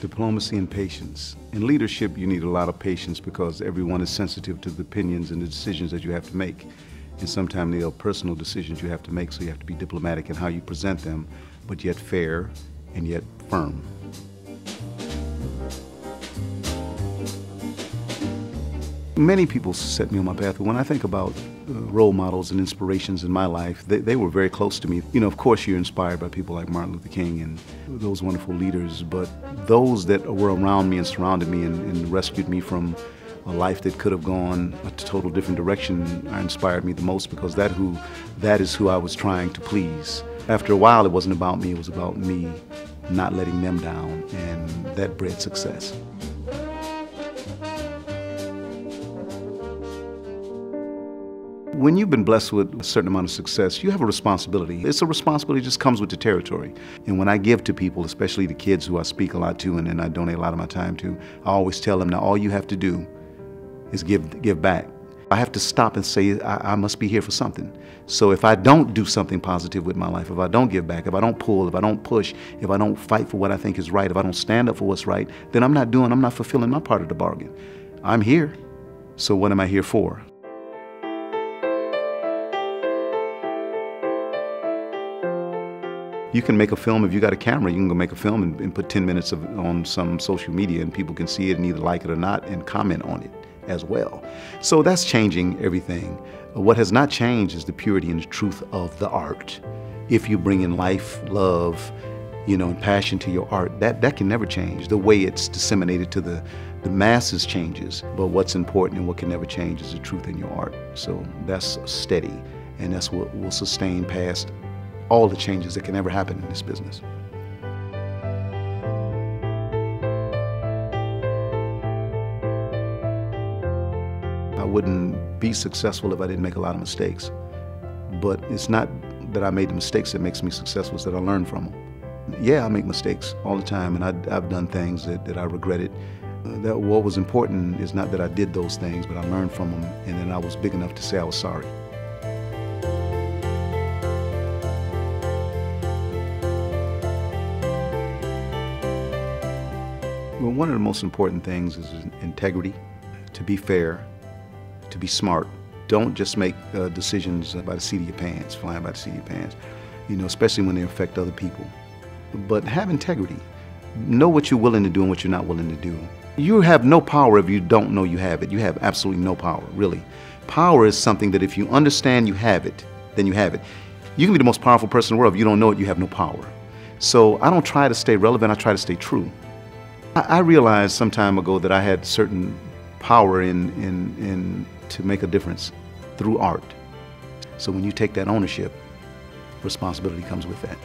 Diplomacy and patience. In leadership, you need a lot of patience because everyone is sensitive to the opinions and the decisions that you have to make. And sometimes there are personal decisions you have to make, so you have to be diplomatic in how you present them, but yet fair and yet firm. Many people set me on my path, but when I think about role models and inspirations in my life, they, they, were very close to me. You know, of course, you're inspired by people like Martin Luther King and those wonderful leaders, but those that were around me and surrounded me and, and rescued me from a life that could have gone a total different direction inspired me the most because that who that is who I was trying to please. After a while, it wasn't about me; it was about me not letting them down, and that bred success. When you've been blessed with a certain amount of success, you have a responsibility. It's a responsibility that just comes with the territory. And when I give to people, especially the kids who I speak a lot to and, and I donate a lot of my time to, I always tell them, now all you have to do is give, give back. I have to stop and say, I, I, must be here for something. So if I don't do something positive with my life, if I don't give back, if I don't pull, if I don't push, if I don't fight for what I think is right, if I don't stand up for what's right, then I'm not doing, I'm not fulfilling my part of the bargain. I'm here. So what am I here for? You can make a film if you got a camera. You can go make a film and, and put 10 minutes of, on some social media, and people can see it and either like it or not and comment on it as well. So that's changing everything. Uh, what has not changed is the purity and the truth of the art. If you bring in life, love, you know, and passion to your art, that, that can never change. The way it's disseminated to the, the masses changes, but what's important and what can never change is the truth in your art. So that's steady, and that's what will sustain past all the changes that can ever happen in this business. I wouldn't be successful if I didn't make a lot of mistakes. But it's not that I made the mistakes that makes me successful, it's that I learn from them. Yeah, I make mistakes all the time, and I, have done things that, that I regretted. That what was important is not that I did those things, but I learned from them, and then I was big enough to say I was sorry. Well, one of the most important things is integrity, to be fair, to be smart. Don't just make uh, decisions by the seat of your pants, flying by the seat of your pants, you know, especially when they affect other people. But have integrity. Know what you're willing to do and what you're not willing to do. You have no power if you don't know you have it. You have absolutely no power, really. Power is something that if you understand you have it, then you have it. You can be the most powerful person in the world. If you don't know it, you have no power. So I don't try to stay relevant, I try to stay true. I realized some time ago that I had certain power in, in, in to make a difference through art. So when you take that ownership, responsibility comes with that.